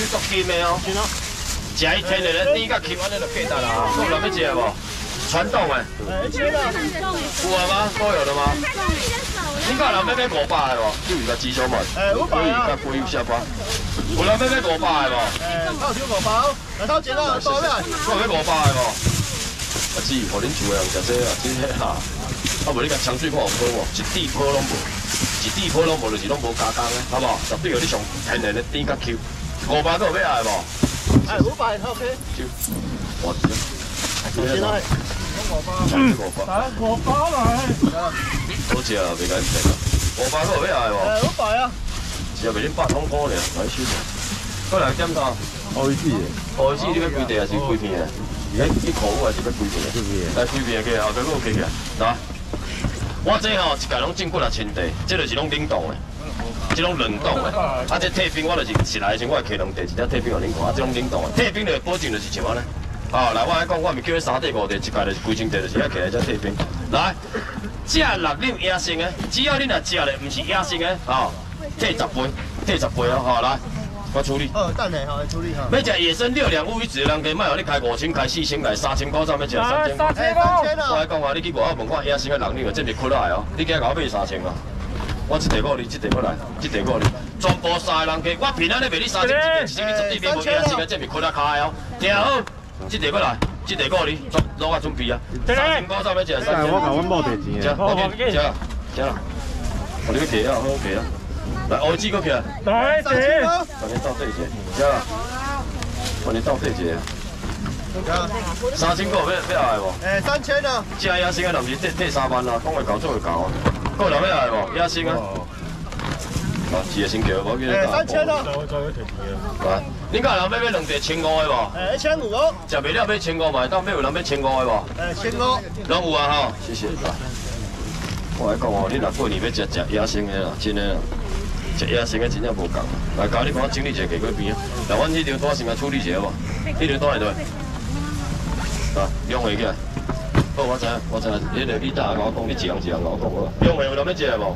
酒足金的哦。食一天的咧，点甲吸安尼就过得啦。够人要食无？传统的。有啊吗？都有的吗？你看人要买五百的无？就有个鸡胸嘛。哎，五百啊。甲龟有下巴。有人要买五百的无？哎，套小五百，来套钱啊，多咩？我买五百的无？阿姊，互恁厝的人食这啊，真系哈。啊，无你甲枪水看有好无？一滴泡拢无，一滴泡拢无，就是拢无加工的，好无？绝对有你上天然的点甲 Q。五百个有要爱无？哎，五百 OK。就，我知。现在。嗯，来，五百来。好食啊，袂甲你骗啊。五百个有要爱无？哎，五百啊。只要袂恁八通股咧，来收。过来点头。好意思。好意思，你要规地还是规片啊？哎，一口还是要规片？来规片嘅，后边个 OK，来。我这吼一家拢进过来千地，这就是拢冷冻的，这种冷冻的。啊，这退冰我就是起来前我会开两地，一条退冰互恁看，啊，这种冷冻的。退冰的保证就是什么呢？哦，来，我来讲，我咪叫你三地五地，一家就是规千地，就是要起来才退冰。来，食六粒野生的，只要你若食的唔是野生的，哦，退十杯，退十杯哦，好来。我处理。哦，等下吼，处理哈。要食野生六两乌鱼子，人家卖互你开五千、开四千、开三千块，怎要食三千？三千我来讲话，你去外口问看野生的人，你有这边亏来哦。你今日我买三千啊？我这地五哩，这地过来，这地五哩，全部三个人家，我平安咧卖你三千，一千一十地卖无野生的，这边亏来开哦。听好，这地过来，这地五哩，做攞我准备啊。三千块怎要食三千？我讲我冇地钱啊。好，好，行啦，行啦。我哋去啊，好去啊。来，我几个片？来，三千块。三千到这一节，行啦。三千到这一节。三千个要要来无？诶，三千啊。这野生啊，人是退退三万啊，讲会搞做会搞啊。够人要来无？野生啊。啊，一个星期我记得。三千啊。来，恁家人要买两地千五的无？诶，一千五哦。食袂了买千五嘛，当买有人买千五的无？诶，千五。拢有啊吼，谢谢。我来讲哦，你若过年要食食野生的啦，真的啦。食野生的真正无共，来教你帮我整理一下鸡骨边啊。来，阮迄张单先来处理一下无？迄张单来对。啊，两回去。好，我知，我知，你来你打我讲，你一样一样我讲好。两回有人要食无？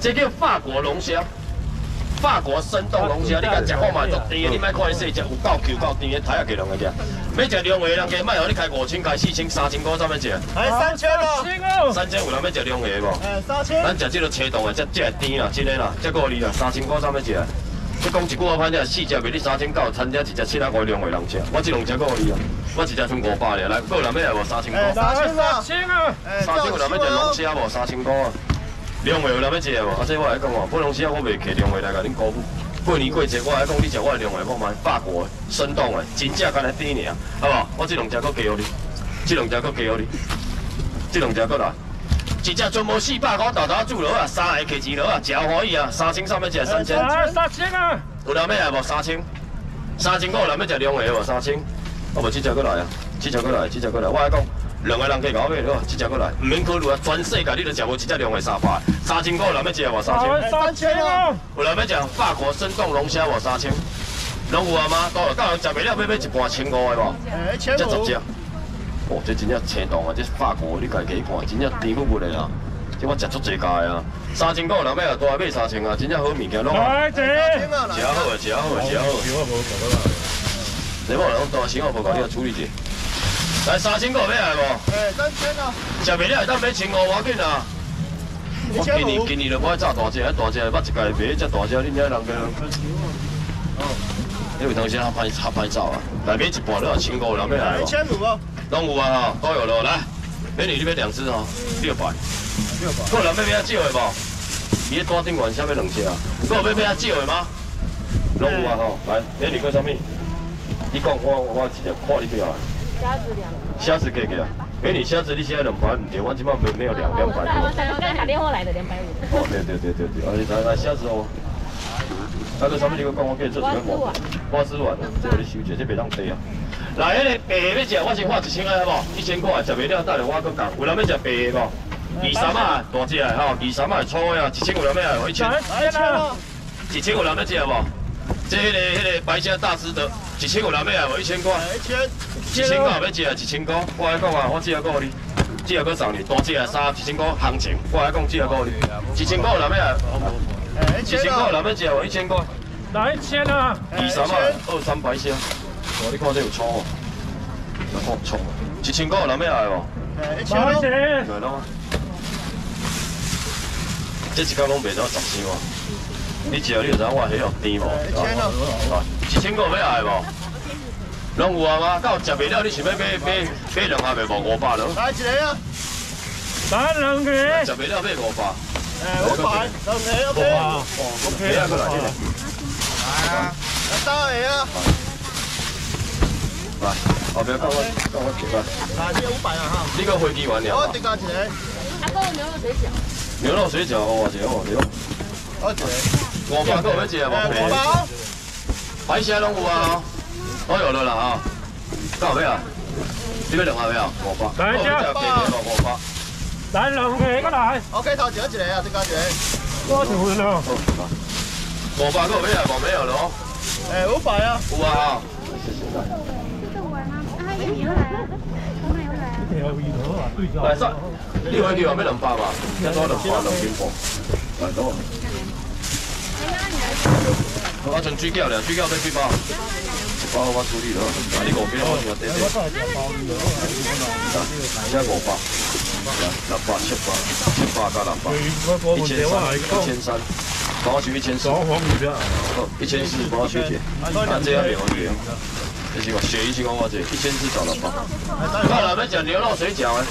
这叫法国龙虾，法国生冻龙虾，你敢食看嘛，足甜的，你莫看伊细只，有够 Q 够甜的，睇下几两个只。要食龙虾，人家卖互你开五千、开四千、三千块，怎么食？哎，三千咯。三千有人要食龙虾无？哎，三千。咱食这个车冻的，这这会甜啦，真的啦，这够利啦，三千块怎么食？你讲一句话，反正四只卖你三千九，餐厅一只七啊五两回人吃，我这两只够你啊，我一只剩五百了，来，够人要来无？三千块。三千啊！三千有人要食龙虾无？三千块。两回有人要食无？啊，这我来讲哦，不龙虾我未客两回来甲恁辜负。过年过节我来讲，你食我两回看卖，法国生动的，真正干来甜尔，好不好？我这两只够加互你，这两只够加互你，这两只够来。一只全部四百块，豆豆煮落啊，三个客钱落啊，真欢喜啊！三千三要食三千。三千啊！有人要来无？三千，三千有人要食两个无？三千，我无这只过来啊，这只过来，这只过来，我来讲，两个人可以搞买了，这只过来，唔免考虑啊，全世界你都食无一只两回三百，三千有人要食无？三千。三千啊！有人要食法国生冻龙虾无？三千，拢有啊吗？到了，到人食袂了，要买一半千五的无？哎，千五。哦，这真正青冻啊！这法国，你家己看，真正甜乎乎的啦。这我食足济家的啊，三千块人买啊，多买三千啊，真正好物件拢。来，这。食好啊，食好啊，食好。你无人大钱我无搞，你要处理者。来，三千块买来无？哎，三千啊。食袂了，当买千五要紧啊。我今年今年就买炸大只，大只捌一家买只大只，恁遐人个。哦。因为当时他拍他拍照啊，来买一半了，千五人买来无？千五哦。拢有啊，都有了，来，美女你买两只哦，六百，六百，够人要买啊少的无？伊个大顶管下面两只啊，够要买啊少的吗？拢有啊吼，来，美女叫什么？你讲我我直接看你不要。虾子两。虾子可以给啊，美女虾子你现在两百五对，我起码没没有两两百多。刚刚打电话来的两百五。哦，对对对对对，啊，来来虾子哦。那个上面这个讲我给你做几个碗，花枝丸，这个你收起，这别当低啊。来，迄个白要食，我先花一千块好无？一千块食袂了，等下我搁讲。有人要食白的无？二三啊，大只的吼，二三啊，粗的啊，一千有人要来，一千。一千啊！一千有人要食无？这迄个迄个白虾大只的，一千有人要来无？一千块。一千。一千块要食一千块，我来讲啊，我只要讲你，只要搁送你，大只的三一千块行情，我来讲只要讲你，一千块有人要来来。一千块有人要食无？一千块。来一千啊！二三啊，二三白虾。哇，你看这有错哦，来看葱哦，一千块有人要来哦？哎，一千咯。来一千，来咯。这一工拢卖到十箱啊！你只要你就知我迄哦甜无？一千咯。来，一千块要来无？拢有啊吗？到食袂了，你想要买买买两盒袂无五百咯？来一个啊。来两个，食袂了买五百。哎，五百，两个 OK。哇，OK 啊，过来，过来。来啊，来三个啊。来，后壁跟我跟我结来。来，这五百啊哈。你个飞机完了我嘛？再加一个，阿哥牛肉水饺，牛肉水饺哦，一个哦，对。我一个。五百个要食无？哎，五百哦。海鲜拢有啊。我有了啦啊。到尾啊？你要两盒要？五百。来一只。五百。来两个，过来，OK，头前一个啊，再加一个。多少分啊？五百个要来无？没有了哦。哎，五百啊。有啊。这个碗吗？啊，来上，你回去话要两百嘛？一多两百两斤半。来多。我剩水饺了，水饺得几包？一包我处理了，啊，你五斤我先得得。现在五百，六百、七百、七百加六百，一千三、一千三，帮我取一千四，双黄鱼啊，好，一千四帮我取一啊，这样免我取。这是我鳕鱼是讲我这一千四找六百。我来要食牛肉水饺的，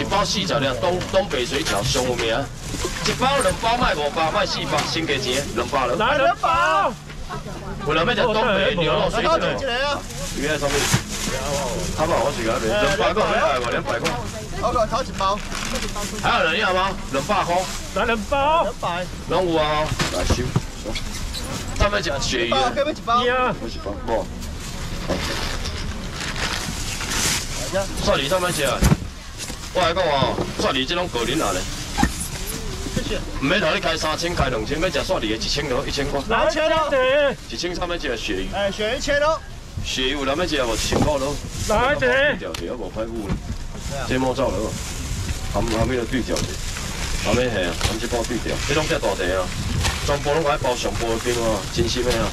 一包四十两，东东北水饺上有名。一包两包卖五百，卖四百，先给钱，两百了。来两包，有人要食东北牛肉水饺，个啊。原来上面。他把我取个两百个要来无？两百块。OK，头一包，还有人要吗？两百块，来两包，两百。拢有啊。来收。他们食鳕鱼包的，OK，要一包。一啊，我一包，无。蒜梨他们食，我来讲哦，蒜梨这种个人啊咧，谢谢。唔免头你开三千，开两千，要食蒜梨的一千多，一千块。来一千的，一千三要食鳕鱼，哎，选一千咯。鳕鱼有人要食无？一千块咯。来一个，条条无歹舞咧，这毛走了，含含尾就对调者，含尾系啊，含这包对调，这拢只大地啊，全部拢爱包上波边啊，真心的啊，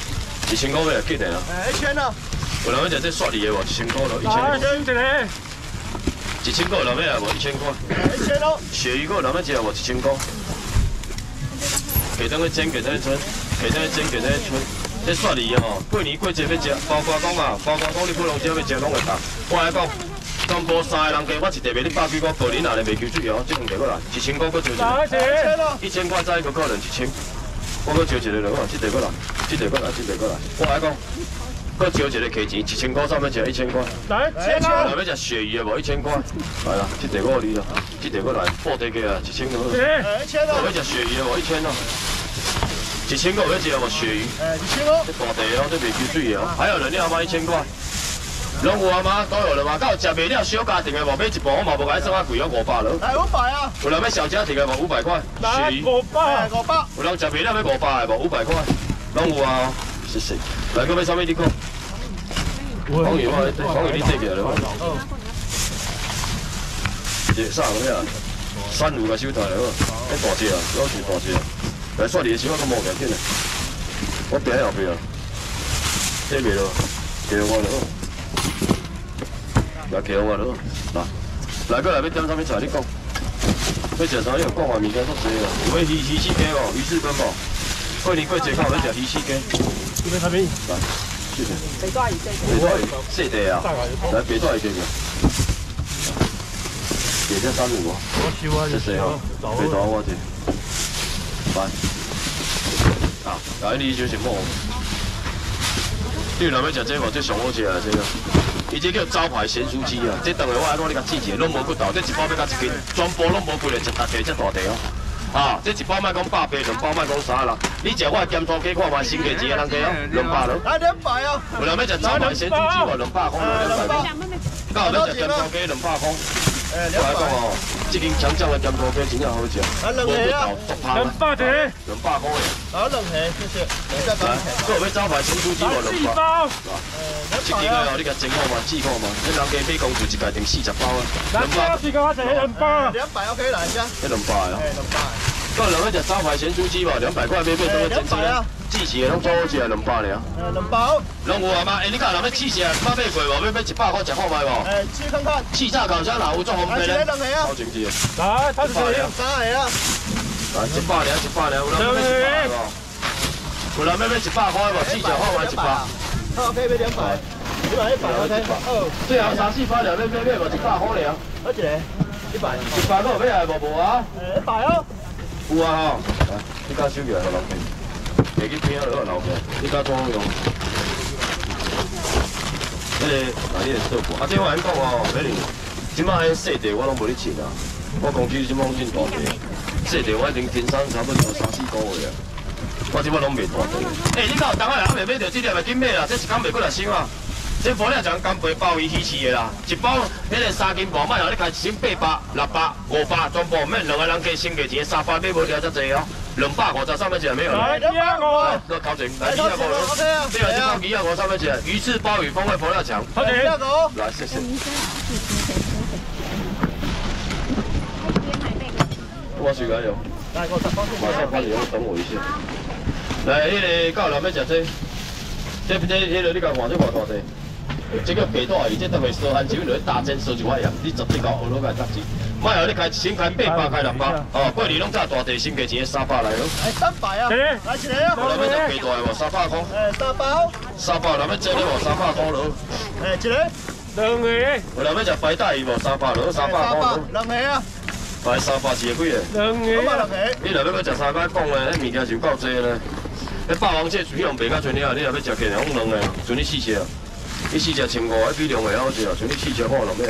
一千块要来记得啊，哎，一千咯。有人要食这蒜梨的无？一千块咯，一来千，一个，一千块有人要来无？一千块，哎，一千咯。鳕鱼个有人要食无？一千块，给灯去煎，给灯去春，给灯去煎，给灯去春。这蒜梨哦，过年过节要食，包括讲啊，包括讲你普通只要食拢会当。我来讲，全部三个人加我一地卖你百几块，个人也来卖球水哦，这两个过来，一千块搁招一个，一千个，咯。一千块再一个可能一千，我搁招一个落去，这个过来，这个过来，这个过来。我来讲，搁招一个价钱，一千块上面食一千块，来一千啊，来要食鳕鱼的无一千块，来啦，这个我你啦，这个过来，破地价啊，一千块。一，哎，一千咯。我要食鳕鱼的无一千咯，一千块有要食无鳕鱼。哎，一千块。这大地哦，这袂球水哦，还有人要吗？一千块，拢有啊吗？都有了吗？到食袂了小家庭的无买一包，我嘛无甲你算啊贵啊五百了。来五百啊。有人要小家庭的无五百块，来。五哎，包，五百。有人食袂了要五百的无五百块，拢有啊。谢谢。来，搁要啥物你讲？黄鱼我，黄鱼你这起来了。这啥个咩啊？三五个收台了，迄大只啊，老是大只啊。来，刷你的钱我咁无条件的，我边后边啊，这边咯，给我了，来给我了，来，来过来要点啥物菜你讲？要食啥？你有讲话物件足济啊，有要鱼鱼翅羹哦，鱼翅根无？过年过节靠要食鱼翅羹，这边啥物，来，谢谢。北大鱼，北大鱼，细地啊，来白带鱼这个，给这三五。哦。我喜欢这谁哦？啊，来你就是么？你有人要食这无？这上好食啊，这个。伊这叫招牌咸酥鸡啊！这等下我来讲你甲记一下，拢无骨头，这一包要甲一斤，全部拢无贵咧，一大地，这大地哦。啊，这一包卖讲百八，两包卖讲三啦。你食我的咸酥鸡看卖，新价一个人家哦，两百咯。啊两百啊。有人要食招牌咸酥鸡无？两百块，两百块。到要食咸酥鸡两百块。哎，我两百哦，这间强酱的咸酥鸡真正好食，来两个啊。两。百的，两百块的。来两个，谢谢。来一，各有要招牌咸猪鸡无？来四两百。包，两百啊一斤的哦，。你甲蒸看嘛，试看嘛。你人家买公主一家订四十包啊，来两百，这个我一个两包，两百 OK 来一下。迄两百啊。哎，两百。各人要食招牌咸猪鸡嘛，两百块买买什么哎，珍珠呢？两百啊。支持的拢做好食两百尔。呃，两包，拢有啊嘛？诶，你讲人要试食，捌买过无？要买一百块食看卖无？哎，试看看，试炸烤箱哪有做方便咧？来，他是谁？三个啊，来一百尔，一百尔，有人要买一百无？有人要买一百块无？试食看卖一百。好，可以买两百，一百一百，OK，哦，最后三四百了，要买买无？一百块尔。好一个，一百，一百块有买来无？无啊？呃，一百哦，有啊吼。来，你甲收起来，互人骗。摕去边仔落留起来，你甲怎用？迄个，啊，你个做过。啊，这我安讲哦，美玲，即摆迄细地我拢无咧穿啊。我公司即摆拢进大地，细地我已经停产差不多三四个月啊。我即摆拢卖大地。诶、你敢有当下还未买着这粒的紧买啦？这一工卖过来箱啊！这玻璃将干杯鲍鱼鱼翅的啦，一包迄个三斤半，卖互你开一千八百、六百、五百，全部免两个人加省价钱，三百买无了遮济哦，两百五十三要一没有了。来，第二个，那考证，来二啊五了，OK 啊，对啊，这包二啊五三要一，鱼翅鲍鱼风味佛跳墙，他谁？第二个，来谢谢。我随来用，来，我十包马上帮你，等我一下。来，迄个到人要食这，这这迄个你甲看这偌大只，这个白大鱼，这特别烧含酒，落大煎烧一块盐，你十只搞好落来搭钱。卖互你开新开八百，开六百，哦，过年拢炸大地，先价钱三百来咯。哎，三百啊，来一个啊，我来要食白大的无？三百块，哎，三包，三百，人要煎你无？三百块咯。哎，一个，两个，有人要食白带鱼无？三百咯，三百块咯。两个啊，白三百是会几个？两个，我买两个，你若要要食三百讲咧，迄物件就够济咧。迄霸王蟹水用袂较全了，你若要食起来，讲两个，像你四只，你四只千五，迄比两个好食，像你四只看两尾。